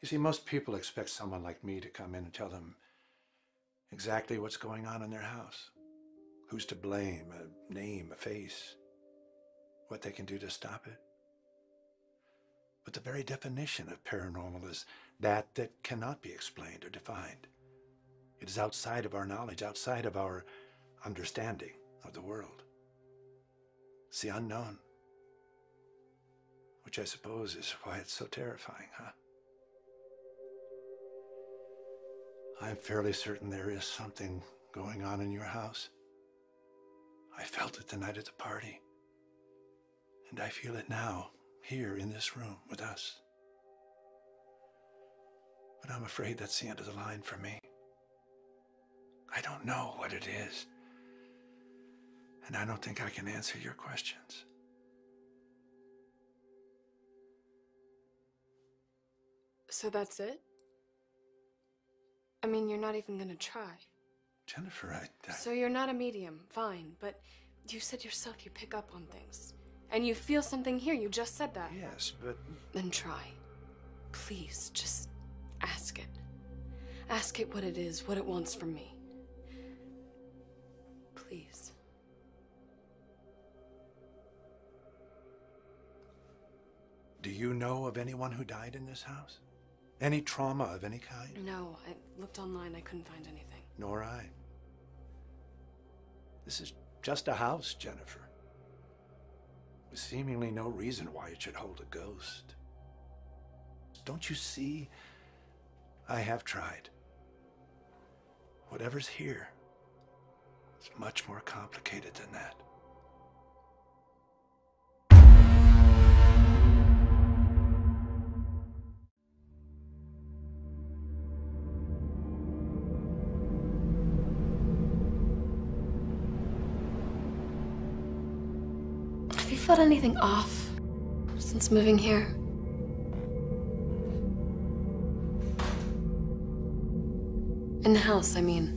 You see, most people expect someone like me to come in and tell them exactly what's going on in their house. Who's to blame, a name, a face, what they can do to stop it. But the very definition of paranormal is that that cannot be explained or defined. It is outside of our knowledge, outside of our understanding of the world. It's the unknown. Which I suppose is why it's so terrifying, huh? I'm fairly certain there is something going on in your house. I felt it the night at the party. And I feel it now, here in this room with us. But I'm afraid that's the end of the line for me. I don't know what it is. And I don't think I can answer your questions. So that's it? I mean, you're not even gonna try. Jennifer, I, I... So you're not a medium, fine, but you said yourself you pick up on things. And you feel something here, you just said that. Yes, but... Then try. Please, just ask it. Ask it what it is, what it wants from me. Please. Do you know of anyone who died in this house? Any trauma of any kind? No, I looked online, I couldn't find anything. Nor I. This is just a house, Jennifer. With seemingly no reason why it should hold a ghost. Don't you see? I have tried. Whatever's here is much more complicated than that. Have you felt anything off since moving here? In the house, I mean.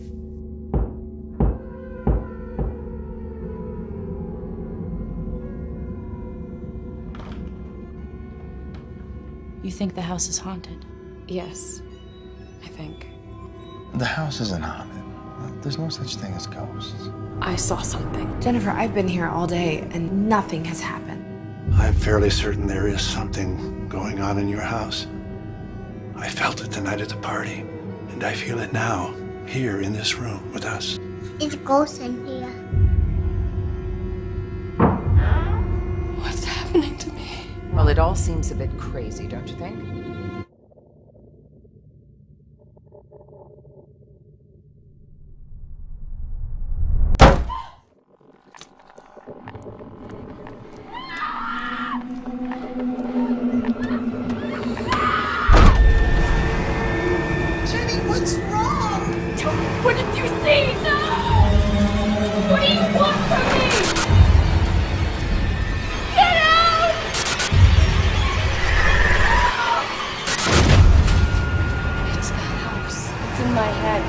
You think the house is haunted? Yes, I think. The house isn't haunted. There's no such thing as ghosts. I saw something. Jennifer, I've been here all day and nothing has happened. I'm fairly certain there is something going on in your house. I felt it the night at the party, and I feel it now, here in this room with us. It's ghosts in here. What's happening to me? Well, it all seems a bit crazy, don't you think? Jenny, what's wrong? What No! What do you want from me? Get out! It's the house. It's in my head.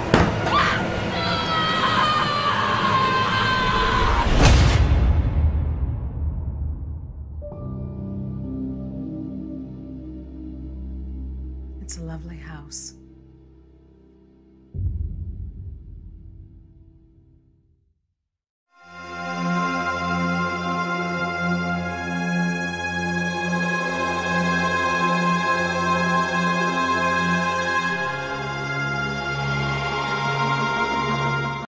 It's a lovely house.